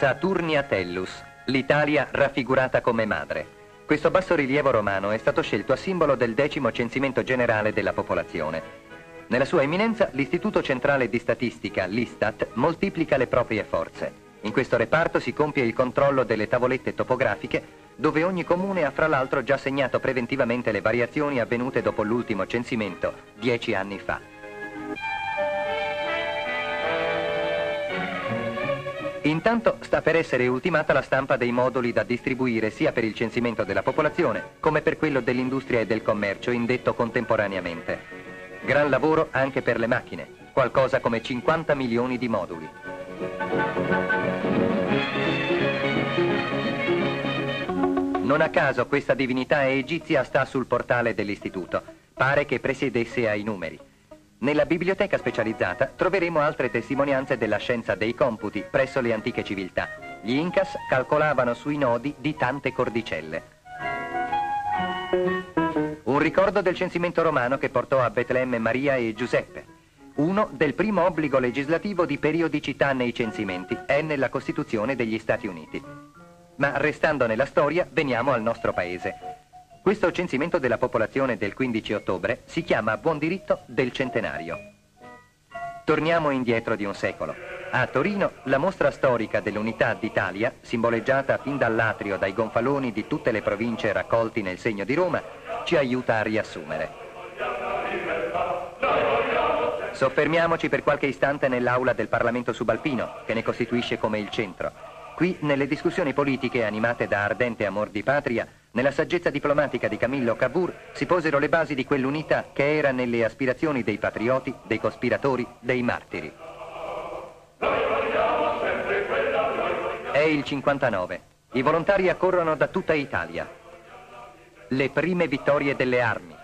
Saturnia Tellus, l'Italia raffigurata come madre. Questo bassorilievo romano è stato scelto a simbolo del decimo censimento generale della popolazione. Nella sua eminenza, l'Istituto Centrale di Statistica, l'Istat, moltiplica le proprie forze. In questo reparto si compie il controllo delle tavolette topografiche, dove ogni comune ha fra l'altro già segnato preventivamente le variazioni avvenute dopo l'ultimo censimento, dieci anni fa. Intanto sta per essere ultimata la stampa dei moduli da distribuire sia per il censimento della popolazione come per quello dell'industria e del commercio indetto contemporaneamente. Gran lavoro anche per le macchine, qualcosa come 50 milioni di moduli. Non a caso questa divinità egizia sta sul portale dell'istituto. Pare che presiedesse ai numeri. Nella biblioteca specializzata troveremo altre testimonianze della scienza dei computi presso le antiche civiltà. Gli Incas calcolavano sui nodi di tante cordicelle. Un ricordo del censimento romano che portò a Betlemme Maria e Giuseppe. Uno del primo obbligo legislativo di periodicità nei censimenti è nella Costituzione degli Stati Uniti. Ma restando nella storia, veniamo al nostro paese. Questo censimento della popolazione del 15 ottobre si chiama Buon diritto del centenario. Torniamo indietro di un secolo. A Torino la mostra storica dell'unità d'Italia, simboleggiata fin dall'atrio dai gonfaloni di tutte le province raccolti nel segno di Roma, ci aiuta a riassumere. Soffermiamoci per qualche istante nell'aula del Parlamento subalpino, che ne costituisce come il centro. Qui, nelle discussioni politiche animate da ardente amor di patria, nella saggezza diplomatica di Camillo Cavour si posero le basi di quell'unità che era nelle aspirazioni dei patrioti, dei cospiratori, dei martiri. È il 59. I volontari accorrono da tutta Italia. Le prime vittorie delle armi.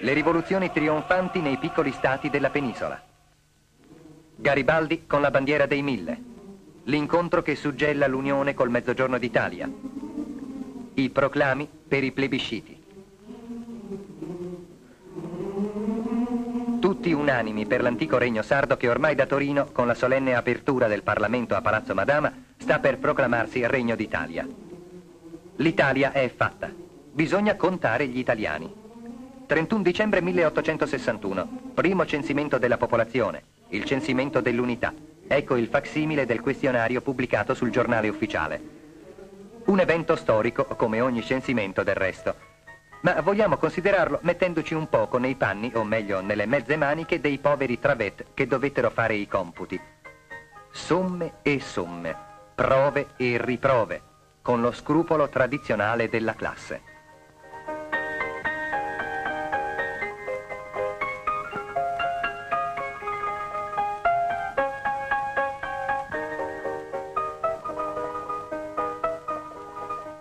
Le rivoluzioni trionfanti nei piccoli stati della penisola. Garibaldi con la bandiera dei mille. L'incontro che suggella l'unione col Mezzogiorno d'Italia i proclami per i plebisciti. Tutti unanimi per l'antico regno sardo che ormai da Torino, con la solenne apertura del Parlamento a Palazzo Madama, sta per proclamarsi Regno d'Italia. L'Italia è fatta. Bisogna contare gli italiani. 31 dicembre 1861, primo censimento della popolazione, il censimento dell'unità. Ecco il facsimile del questionario pubblicato sul giornale ufficiale. Un evento storico, come ogni censimento del resto. Ma vogliamo considerarlo mettendoci un poco nei panni, o meglio nelle mezze maniche, dei poveri travet che dovettero fare i computi. Somme e somme, prove e riprove, con lo scrupolo tradizionale della classe.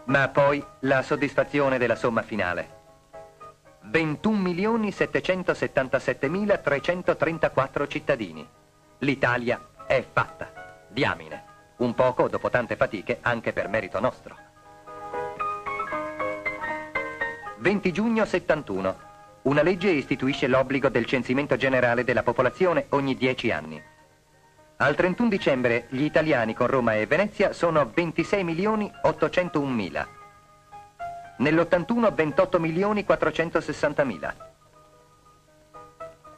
Ma poi la soddisfazione della somma finale. 21.777.334 cittadini. L'Italia è fatta. Diamine. Un poco, dopo tante fatiche, anche per merito nostro. 20 giugno 71. Una legge istituisce l'obbligo del censimento generale della popolazione ogni 10 anni. Al 31 dicembre gli italiani con Roma e Venezia sono 26 milioni 801 mila. Nell'81 28 milioni 460 mila.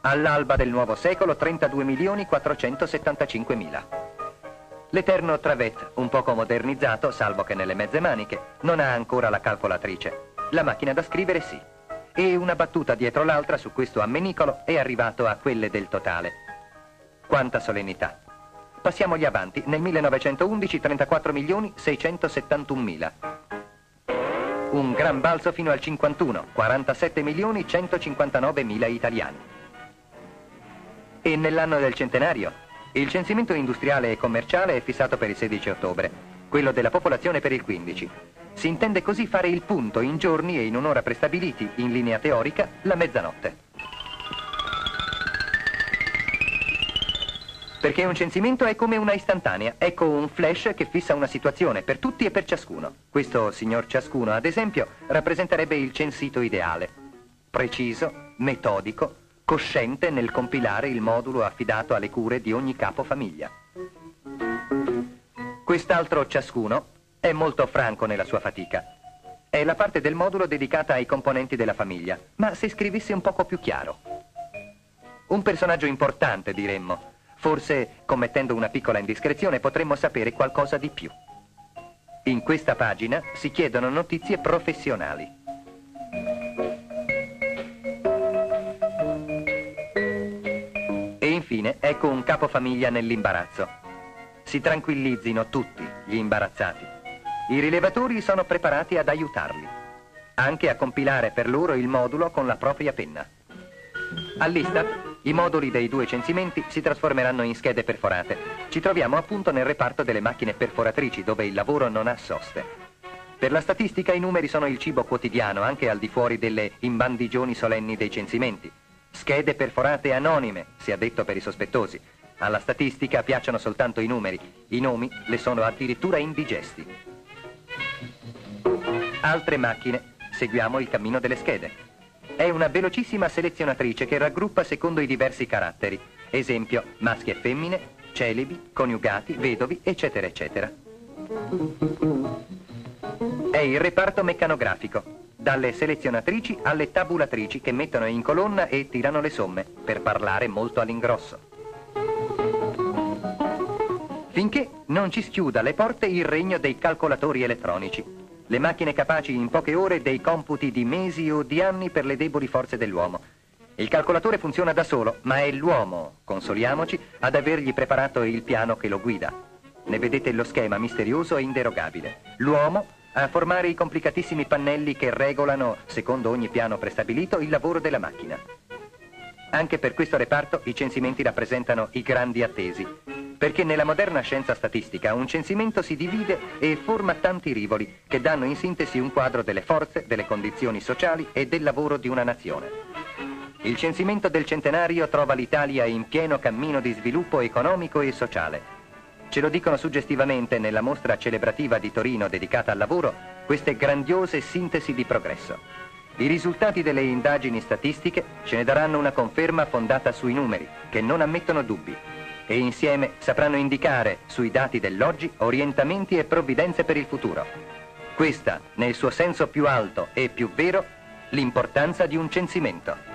All'alba del nuovo secolo 32 milioni 475 mila. L'eterno travet, un poco modernizzato, salvo che nelle mezze maniche, non ha ancora la calcolatrice. La macchina da scrivere sì. E una battuta dietro l'altra su questo ammenicolo è arrivato a quelle del totale. Quanta solennità. Passiamogli avanti. Nel 1911 34 milioni 671 mila. Un gran balzo fino al 51, 47 milioni 159 mila italiani. E nell'anno del centenario? Il censimento industriale e commerciale è fissato per il 16 ottobre, quello della popolazione per il 15. Si intende così fare il punto in giorni e in un'ora prestabiliti, in linea teorica, la mezzanotte. Perché un censimento è come una istantanea, ecco un flash che fissa una situazione per tutti e per ciascuno. Questo signor ciascuno, ad esempio, rappresenterebbe il censito ideale. Preciso, metodico, cosciente nel compilare il modulo affidato alle cure di ogni capo famiglia. Quest'altro ciascuno è molto franco nella sua fatica. È la parte del modulo dedicata ai componenti della famiglia, ma se scrivessi un poco più chiaro. Un personaggio importante, diremmo. Forse, commettendo una piccola indiscrezione, potremmo sapere qualcosa di più. In questa pagina si chiedono notizie professionali. E infine ecco un capofamiglia nell'imbarazzo. Si tranquillizzino tutti gli imbarazzati. I rilevatori sono preparati ad aiutarli, anche a compilare per loro il modulo con la propria penna. All'Istat i moduli dei due censimenti si trasformeranno in schede perforate. Ci troviamo appunto nel reparto delle macchine perforatrici, dove il lavoro non ha soste. Per la statistica i numeri sono il cibo quotidiano, anche al di fuori delle imbandigioni solenni dei censimenti. Schede perforate anonime, sia detto per i sospettosi. Alla statistica piacciono soltanto i numeri, i nomi le sono addirittura indigesti. Altre macchine, seguiamo il cammino delle schede. È una velocissima selezionatrice che raggruppa secondo i diversi caratteri. Esempio, maschi e femmine, celibi, coniugati, vedovi, eccetera, eccetera. È il reparto meccanografico, dalle selezionatrici alle tabulatrici che mettono in colonna e tirano le somme, per parlare molto all'ingrosso. Finché non ci schiuda le porte il regno dei calcolatori elettronici, le macchine capaci in poche ore dei computi di mesi o di anni per le deboli forze dell'uomo. Il calcolatore funziona da solo, ma è l'uomo, consoliamoci, ad avergli preparato il piano che lo guida. Ne vedete lo schema misterioso e inderogabile. L'uomo a formare i complicatissimi pannelli che regolano, secondo ogni piano prestabilito, il lavoro della macchina. Anche per questo reparto i censimenti rappresentano i grandi attesi, perché nella moderna scienza statistica un censimento si divide e forma tanti rivoli che danno in sintesi un quadro delle forze, delle condizioni sociali e del lavoro di una nazione. Il censimento del centenario trova l'Italia in pieno cammino di sviluppo economico e sociale. Ce lo dicono suggestivamente nella mostra celebrativa di Torino dedicata al lavoro queste grandiose sintesi di progresso. I risultati delle indagini statistiche ce ne daranno una conferma fondata sui numeri, che non ammettono dubbi e insieme sapranno indicare sui dati dell'oggi orientamenti e provvidenze per il futuro. Questa, nel suo senso più alto e più vero, l'importanza di un censimento.